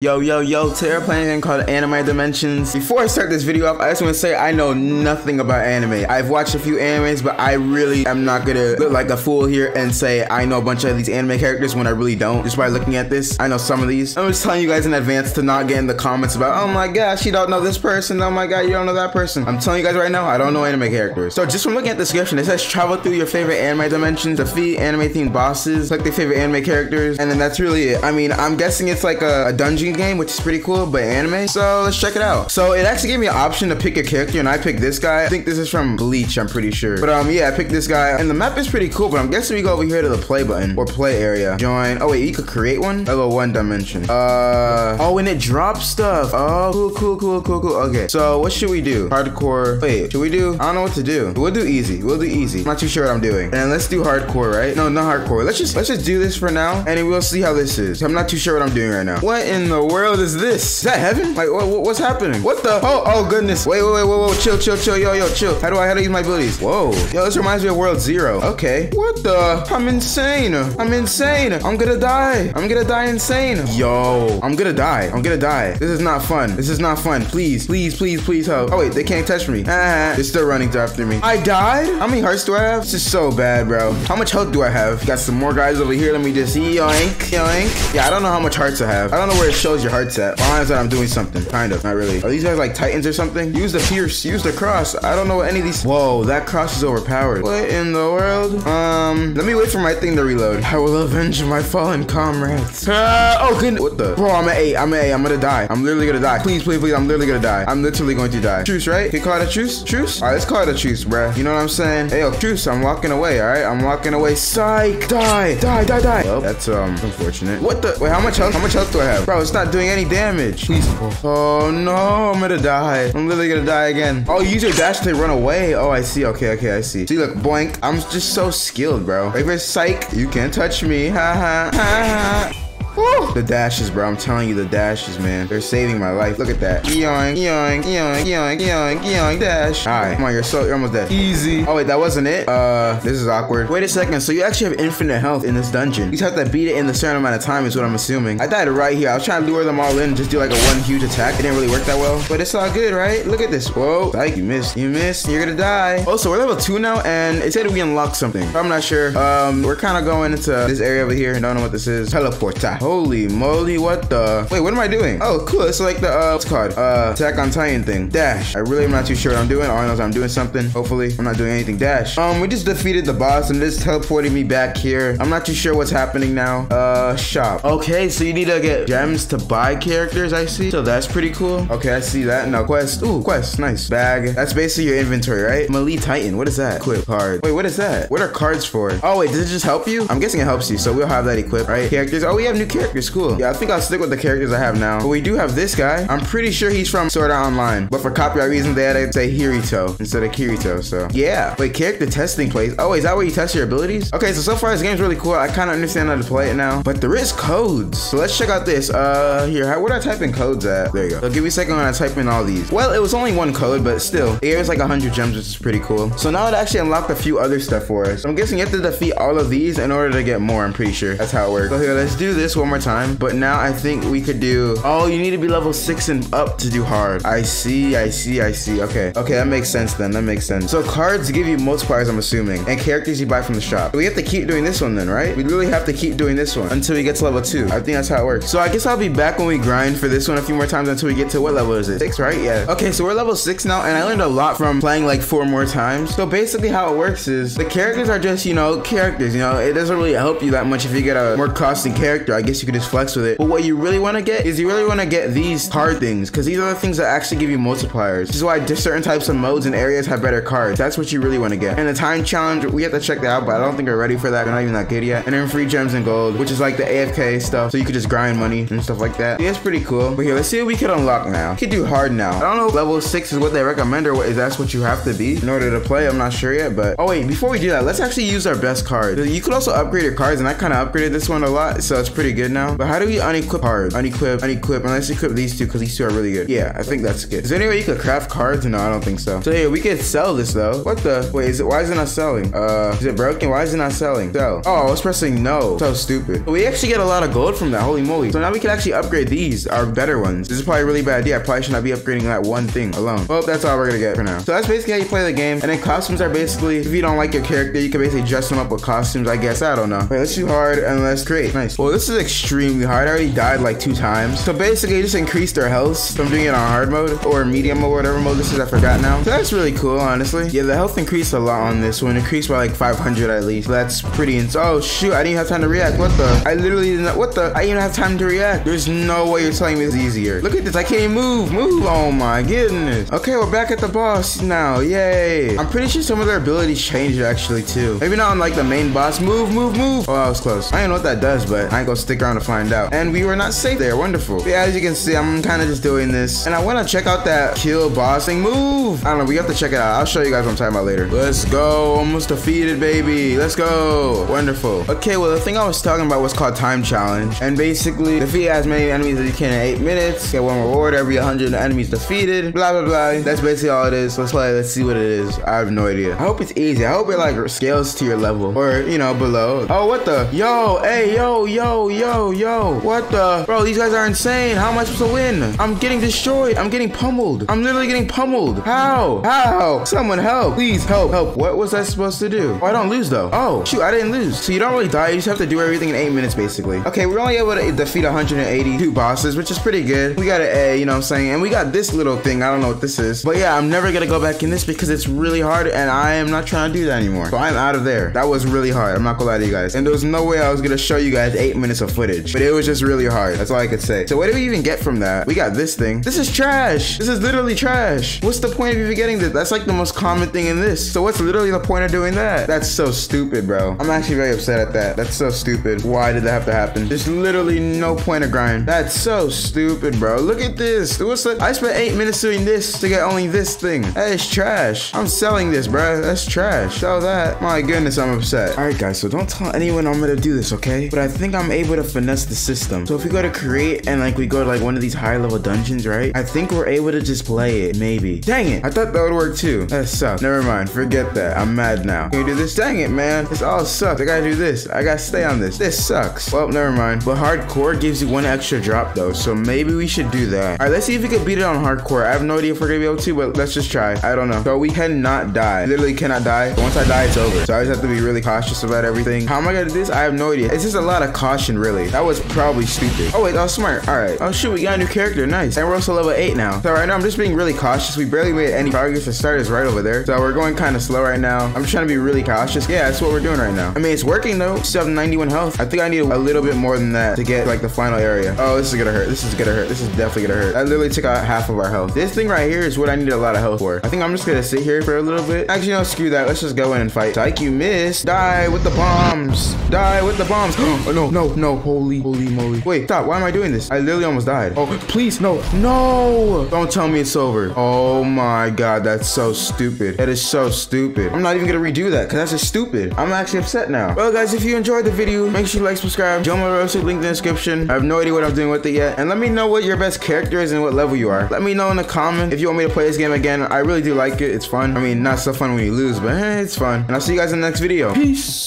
Yo, yo, yo, today we're playing game called Anime Dimensions. Before I start this video off, I just want to say I know nothing about anime. I've watched a few animes, but I really am not gonna look like a fool here and say I know a bunch of these anime characters when I really don't. Just by looking at this, I know some of these. I'm just telling you guys in advance to not get in the comments about, oh my gosh, you don't know this person, oh my god, you don't know that person. I'm telling you guys right now, I don't know anime characters. So just from looking at the description, it says travel through your favorite anime dimensions, defeat anime themed bosses, select your favorite anime characters, and then that's really it. I mean, I'm guessing it's like a, a dungeon game, which is pretty cool, but anime. So let's check it out. So it actually gave me an option to pick a character, and I picked this guy. I think this is from Bleach, I'm pretty sure. But um, yeah, I picked this guy, and the map is pretty cool. But I'm guessing we go over here to the play button or play area. Join. Oh wait, you could create one. Level one dimension. Uh. Oh, and it drops stuff. Oh, cool, cool, cool, cool, cool. Okay. So what should we do? Hardcore. Wait, should we do? I don't know what to do. We'll do easy. We'll do easy. I'm not too sure what I'm doing. And let's do hardcore, right? No, not hardcore. Let's just let's just do this for now, and we'll see how this is. I'm not too sure what I'm doing right now. What in the world is this? Is that heaven? Like, what, what's happening? What the? Oh, oh goodness. Wait, wait, wait, whoa, whoa, chill, chill, chill, yo, yo, chill. How do I, how do I use my abilities? Whoa. Yo, this reminds me of World Zero. Okay. What the? I'm insane. I'm insane. I'm gonna die. I'm gonna die insane. Yo, I'm gonna die. I'm gonna die. This is not fun. This is not fun. Please, please, please, please help. Oh wait, they can't touch me. Ah, they're still running after me. I died? How many hearts do I have? This is so bad, bro. How much health do I have? Got some more guys over here. Let me just yoink, yoink. Yeah, I don't know how much hearts I have. I don't know where it shows your hearts at. Why that I'm doing something. Kind of. Not really. Are these guys like titans or something? Use the pierce. Use the cross. I don't know what any of these. Whoa, that cross is overpowered. What in the world? Um, let me wait for my thing to reload. I will avenge my fallen comrades. Ah, oh, goodness. What the? Bro, I'm at eight. I'm at eight. I'm gonna die. I'm literally gonna die. Please, please, please. I'm literally gonna die. I'm literally going to die. Truce, right? Can you call it a truce? Truce? All right, let's call it a truce, bruh. You know what I'm saying? Hey, yo, truce. I'm walking away, all right? I'm walking away. Psych. Die. Die, die, die. Well, that's, um, unfortunate. What the? Wait, how much health? How much health do I have? Bro, it's not doing any damage. Please. Oh, no. I'm gonna die. I'm literally gonna die again. Oh, use your dash to run away. Oh, I see. Okay, okay, I see. See, look, boink. I'm just so skilled, bro. Like, for psych, you can't touch me. Ha ha ha ha. Woo. The dashes, bro. I'm telling you, the dashes, man. They're saving my life. Look at that. Yoink, yoink, yoink, yoink, yoink, yoink, dash. All right. Come on, you're so, you're almost dead. Easy. Oh, wait, that wasn't it? Uh, this is awkward. Wait a second. So you actually have infinite health in this dungeon. You just have to beat it in a certain amount of time is what I'm assuming. I died right here. I was trying to lure them all in and just do like a one huge attack. It didn't really work that well, but it's all good, right? Look at this. Whoa. Like, you missed. You missed. You're gonna die. Also, we're level two now, and it said we unlocked something. I'm not sure. Um, we're kind of going into this area over here. Don't know what this is. Teleporta. Holy moly what the? Wait, what am I doing? Oh, cool. It's like the, uh, what's called? Uh, Attack on Titan thing. Dash. I really am not too sure what I'm doing. All I know is I'm doing something. Hopefully, I'm not doing anything. Dash. Um, we just defeated the boss and this teleported me back here. I'm not too sure what's happening now. Uh, shop. Okay, so you need to get gems to buy characters, I see. So that's pretty cool. Okay, I see that. No, quest. Ooh, quest. Nice. Bag. That's basically your inventory, right? Elite Titan. What is that? Equip card. Wait, what is that? What are cards for? Oh, wait, does it just help you? I'm guessing it helps you, so we'll have that equipped, right? Characters. Oh, we have new characters. Cool. Yeah, I think I'll stick with the characters I have now. But we do have this guy. I'm pretty sure he's from Sword Art Online. But for copyright reasons, they had to say Hirito instead of Kirito. So yeah. Wait, character testing place. Oh, is that where you test your abilities? Okay, so so far this game's really cool. I kind of understand how to play it now. But there is codes. So let's check out this. Uh, here, how, where do I type in codes at? There you go. So give me a second when I type in all these. Well, it was only one code, but still, it was like 100 gems, which is pretty cool. So now it actually unlocked a few other stuff for us. I'm guessing you have to defeat all of these in order to get more. I'm pretty sure that's how it works. So here, let's do this one more time. But now I think we could do. Oh, you need to be level six and up to do hard. I see, I see, I see. Okay, okay, that makes sense then. That makes sense. So cards give you multipliers, I'm assuming, and characters you buy from the shop. We have to keep doing this one then, right? We literally have to keep doing this one until we get to level two. I think that's how it works. So I guess I'll be back when we grind for this one a few more times until we get to what level is it? Six, right? Yeah. Okay, so we're level six now, and I learned a lot from playing like four more times. So basically how it works is the characters are just, you know, characters, you know, it doesn't really help you that much if you get a more costly character. I guess you could just flex with it. But what you really want to get is you really want to get these card things because these are the things that actually give you multipliers. This is why certain types of modes and areas have better cards. That's what you really want to get. And the time challenge, we have to check that out, but I don't think we're ready for that. We're not even that good yet. And then free gems and gold, which is like the AFK stuff. So you could just grind money and stuff like that. Yeah, it's pretty cool. But here, let's see what we could unlock now. We could do hard now. I don't know level six is what they recommend or what is that's what you have to be in order to play. I'm not sure yet, but oh wait, before we do that, let's actually use our best card. You could also upgrade your cards and I kind of upgraded this one a lot, so it's pretty good now. But how do we unequip cards? Unequip, unequip, and let's equip these two because these two are really good. Yeah, I think that's good. Is there any way you could craft cards? No, I don't think so. So yeah, we could sell this though. What the? Wait, is it? Why is it not selling? Uh, is it broken? Why is it not selling? Sell. Oh, I was pressing no. So stupid. We actually get a lot of gold from that. Holy moly. So now we can actually upgrade these, our better ones. This is probably a really bad idea. I probably should not be upgrading that one thing alone. Well, that's all we're gonna get for now. So that's basically how you play the game. And then costumes are basically, if you don't like your character, you can basically dress them up with costumes, I guess. I don't know. Wait, let's do hard and let's create. Nice. Well, this is extremely hard. I already died like two times. So basically, just increased their health from doing it on hard mode or medium or whatever mode this is. I forgot now. So that's really cool, honestly. Yeah, the health increased a lot on this one. Increased by like 500 at least. That's pretty insane. Oh, shoot. I didn't have time to react. What the? I literally didn't. What the? I didn't have time to react. There's no way you're telling me it's easier. Look at this. I can't even move. Move. Oh my goodness. Okay, we're back at the boss now. Yay. I'm pretty sure some of their abilities changed actually too. Maybe not on like the main boss. Move, move, move. Oh, I was close. I don't know what that does, but I ain't gonna stick around to find out. And we were not safe there. Wonderful. But yeah, as you can see, I'm kind of just doing this. And I want to check out that kill boss thing. Move. I don't know. We have to check it out. I'll show you guys what I'm talking about later. Let's go. Almost defeated, baby. Let's go. Wonderful. Okay, well, the thing I was talking about was called time challenge. And basically, defeat as many enemies as you can in eight minutes. Get one reward every 100 enemies defeated. Blah, blah, blah. That's basically all it is. Let's play. Let's see what it is. I have no idea. I hope it's easy. I hope it like scales to your level or, you know, below. Oh, what the? Yo, hey, yo, yo, yo, yo. Yo. What the? Bro, these guys are insane. How am I supposed to win? I'm getting destroyed. I'm getting pummeled. I'm literally getting pummeled. How? How? Someone help. Please help. Help. What was I supposed to do? Oh, I don't lose though. Oh, shoot. I didn't lose. So you don't really die. You just have to do everything in eight minutes basically. Okay, we're only able to defeat 182 bosses, which is pretty good. We got an A, you know what I'm saying? And we got this little thing. I don't know what this is. But yeah, I'm never going to go back in this because it's really hard and I am not trying to do that anymore. So I'm out of there. That was really hard. I'm not going to lie to you guys. And there was no way I was going to show you guys eight minutes of footage. But it was just really hard. That's all I could say. So what did we even get from that? We got this thing. This is trash. This is literally trash. What's the point of even getting this? That's like the most common thing in this. So what's literally the point of doing that? That's so stupid, bro. I'm actually very upset at that. That's so stupid. Why did that have to happen? There's literally no point of grind. That's so stupid, bro. Look at this. What's the, I spent eight minutes doing this to get only this thing. That is trash. I'm selling this, bro. That's trash. Sell that. My goodness, I'm upset. All right, guys. So don't tell anyone I'm gonna do this, okay? But I think I'm able to finesse the system. So if we go to create and like we go to like one of these high level dungeons, right? I think we're able to just play it, maybe. Dang it. I thought that would work too. That sucks. Never mind. Forget that. I'm mad now. Can you do this? Dang it, man. This all sucks. I gotta do this. I gotta stay on this. This sucks. Well, never mind. But hardcore gives you one extra drop though. So maybe we should do that. All right, let's see if we can beat it on hardcore. I have no idea if we're gonna be able to, but let's just try. I don't know. So we cannot die. Literally cannot die. Once I die, it's over. So I just have to be really cautious about everything. How am I gonna do this? I have no idea. It's just a lot of caution, really. That was probably stupid. Oh wait, that was smart. All right. Oh shoot, we got a new character. Nice. And we're also level eight now. So right now I'm just being really cautious. We barely made any progress. The start is right over there. So we're going kind of slow right now. I'm just trying to be really cautious. Yeah, that's what we're doing right now. I mean, it's working though. Still have 91 health. I think I need a little bit more than that to get like the final area. Oh, this is gonna hurt. This is gonna hurt. This is definitely gonna hurt. I literally took out half of our health. This thing right here is what I need a lot of health for. I think I'm just gonna sit here for a little bit. Actually, no, screw that. Let's just go in and fight. Like you missed. Die with the bombs. Die with the bombs. oh no, no, no. Holy, holy moly. Wait, stop. Why am I doing this? I literally almost died. Oh, please, no, no. Don't tell me it's over. Oh my god, that's so stupid. That is so stupid. I'm not even gonna redo that because that's just stupid. I'm actually upset now. Well, guys, if you enjoyed the video, make sure you like, subscribe, join my Roblox link in the description. I have no idea what I'm doing with it yet. And let me know what your best character is and what level you are. Let me know in the comment if you want me to play this game again. I really do like it. It's fun. I mean, not so fun when you lose, but eh, it's fun. And I'll see you guys in the next video. Peace.